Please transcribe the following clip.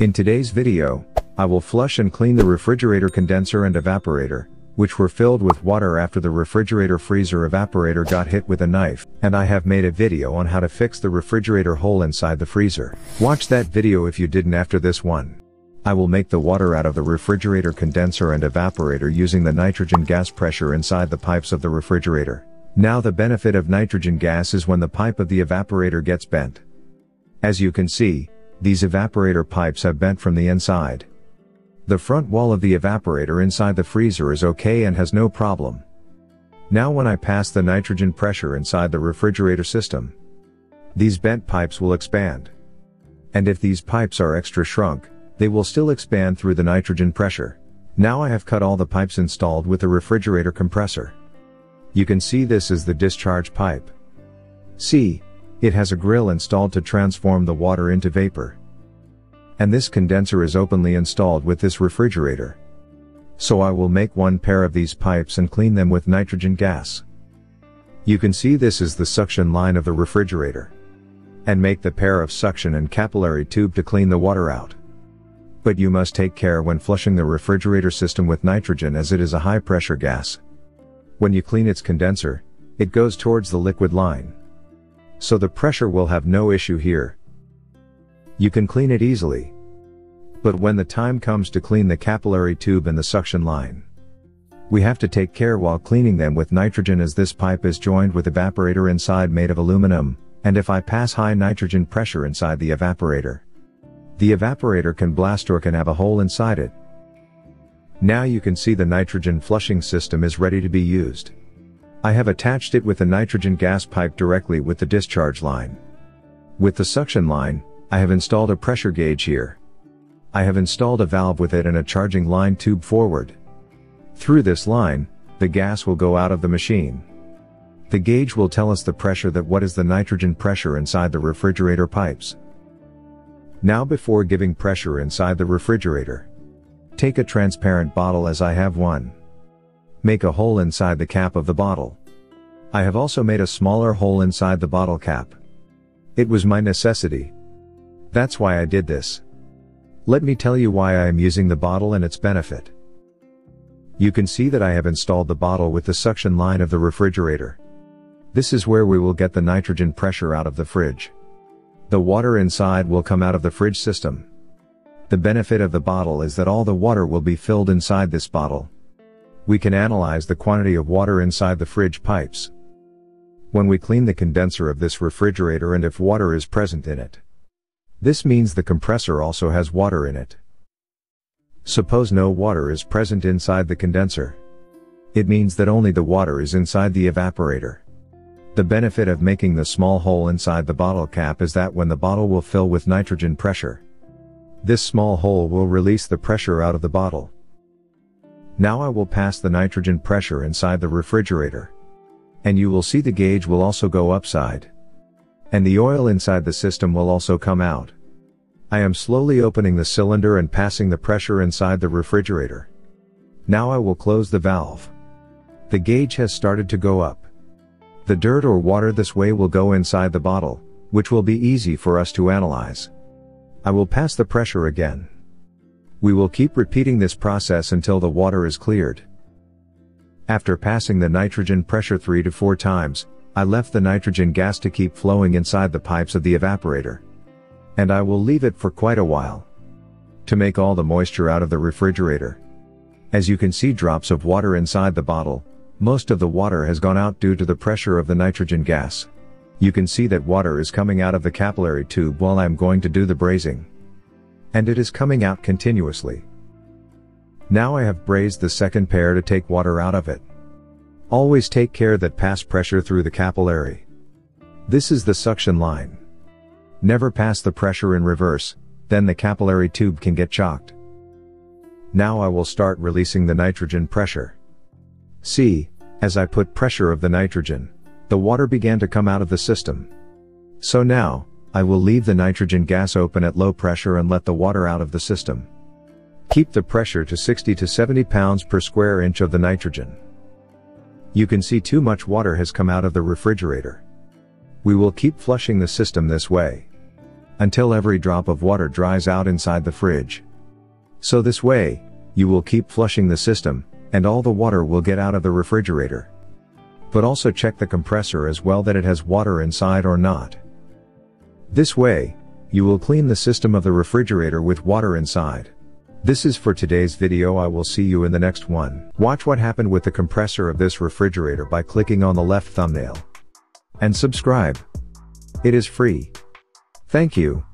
In today's video, I will flush and clean the refrigerator condenser and evaporator, which were filled with water after the refrigerator freezer evaporator got hit with a knife, and I have made a video on how to fix the refrigerator hole inside the freezer. Watch that video if you didn't after this one. I will make the water out of the refrigerator condenser and evaporator using the nitrogen gas pressure inside the pipes of the refrigerator. Now the benefit of nitrogen gas is when the pipe of the evaporator gets bent. As you can see, these evaporator pipes have bent from the inside. The front wall of the evaporator inside the freezer is okay and has no problem. Now when I pass the nitrogen pressure inside the refrigerator system, these bent pipes will expand. And if these pipes are extra shrunk, they will still expand through the nitrogen pressure. Now I have cut all the pipes installed with the refrigerator compressor. You can see this is the discharge pipe. See, it has a grill installed to transform the water into vapor. And this condenser is openly installed with this refrigerator. So I will make one pair of these pipes and clean them with nitrogen gas. You can see this is the suction line of the refrigerator. And make the pair of suction and capillary tube to clean the water out. But you must take care when flushing the refrigerator system with nitrogen as it is a high pressure gas. When you clean its condenser, it goes towards the liquid line. So the pressure will have no issue here. You can clean it easily. But when the time comes to clean the capillary tube and the suction line, we have to take care while cleaning them with nitrogen as this pipe is joined with evaporator inside made of aluminum, and if I pass high nitrogen pressure inside the evaporator, the evaporator can blast or can have a hole inside it. Now you can see the nitrogen flushing system is ready to be used. I have attached it with the nitrogen gas pipe directly with the discharge line. With the suction line, I have installed a pressure gauge here. I have installed a valve with it and a charging line tube forward. Through this line, the gas will go out of the machine. The gauge will tell us the pressure that what is the nitrogen pressure inside the refrigerator pipes. Now before giving pressure inside the refrigerator, take a transparent bottle as I have one. Make a hole inside the cap of the bottle. I have also made a smaller hole inside the bottle cap. It was my necessity. That's why I did this. Let me tell you why I am using the bottle and its benefit. You can see that I have installed the bottle with the suction line of the refrigerator. This is where we will get the nitrogen pressure out of the fridge. The water inside will come out of the fridge system. The benefit of the bottle is that all the water will be filled inside this bottle we can analyze the quantity of water inside the fridge pipes. When we clean the condenser of this refrigerator and if water is present in it. This means the compressor also has water in it. Suppose no water is present inside the condenser. It means that only the water is inside the evaporator. The benefit of making the small hole inside the bottle cap is that when the bottle will fill with nitrogen pressure, this small hole will release the pressure out of the bottle. Now I will pass the nitrogen pressure inside the refrigerator. And you will see the gauge will also go upside. And the oil inside the system will also come out. I am slowly opening the cylinder and passing the pressure inside the refrigerator. Now I will close the valve. The gauge has started to go up. The dirt or water this way will go inside the bottle, which will be easy for us to analyze. I will pass the pressure again. We will keep repeating this process until the water is cleared. After passing the nitrogen pressure 3 to 4 times, I left the nitrogen gas to keep flowing inside the pipes of the evaporator. And I will leave it for quite a while. To make all the moisture out of the refrigerator. As you can see drops of water inside the bottle, most of the water has gone out due to the pressure of the nitrogen gas. You can see that water is coming out of the capillary tube while I'm going to do the brazing. And it is coming out continuously. Now I have brazed the second pair to take water out of it. Always take care that pass pressure through the capillary. This is the suction line. Never pass the pressure in reverse, then the capillary tube can get chocked. Now I will start releasing the nitrogen pressure. See, as I put pressure of the nitrogen, the water began to come out of the system. So now, I will leave the nitrogen gas open at low pressure and let the water out of the system. Keep the pressure to 60 to 70 pounds per square inch of the nitrogen. You can see too much water has come out of the refrigerator. We will keep flushing the system this way. until every drop of water dries out inside the fridge. So this way, you will keep flushing the system, and all the water will get out of the refrigerator. But also check the compressor as well that it has water inside or not. This way, you will clean the system of the refrigerator with water inside. This is for today's video I will see you in the next one. Watch what happened with the compressor of this refrigerator by clicking on the left thumbnail. And subscribe. It is free. Thank you.